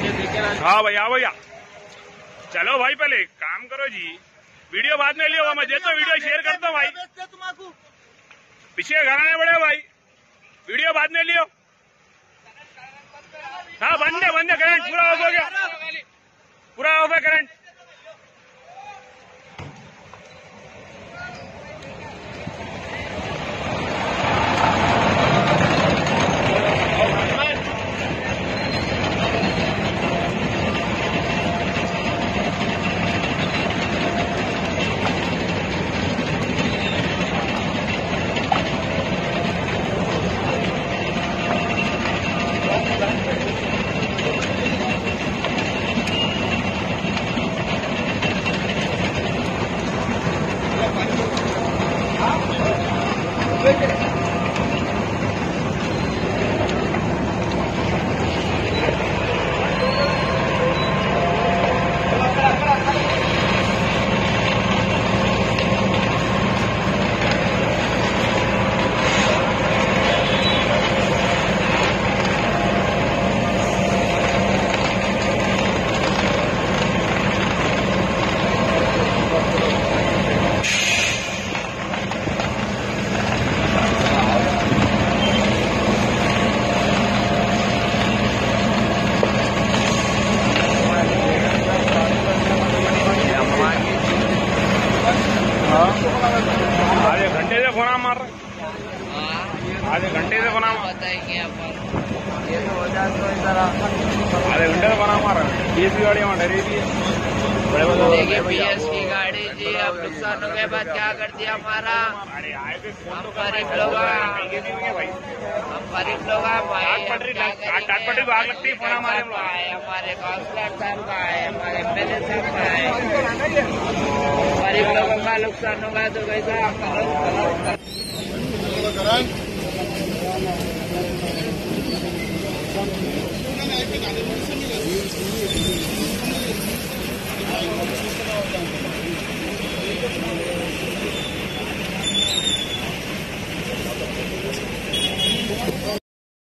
हाँ भैया भैया। चलो भाई, पहले काम करो जी। वीडियो बाद में लियो, मैं देता वीडियो शेयर करता हूँ भाई। पीछे घर आने पड़े भाई। वीडियो बाद में लियो। हाँ बंद बंद करंट पूरा ऑफ़ हो गया। पूरा ऑफ़ है करंट आधे घंटे से फ़ोन मार रहे आधे घंटे से फ़ोन बताएँगे ये तो हो। जाए तो इधर आधे घंटे से फ़ोन मार रहे बीस की गाड़ी वहाँ डरी थी देखिए बीएस की गाड़ी जी अब नुकसान के बाद क्या कर दिया हमारा? हम तो गरीब लोग। हम गरीब लोग हम पटरी क्या लग- हमारे काउंसलर साहब का है हमारे एमएलए साहब का है। गरीब नुकसान होगा तो कैसा करो